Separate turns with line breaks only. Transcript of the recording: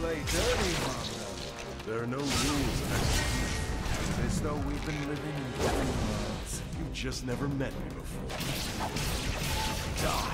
play dirty.
There are no rules of execution.
As though we've been living in different worlds.
You've just never met me before. Die.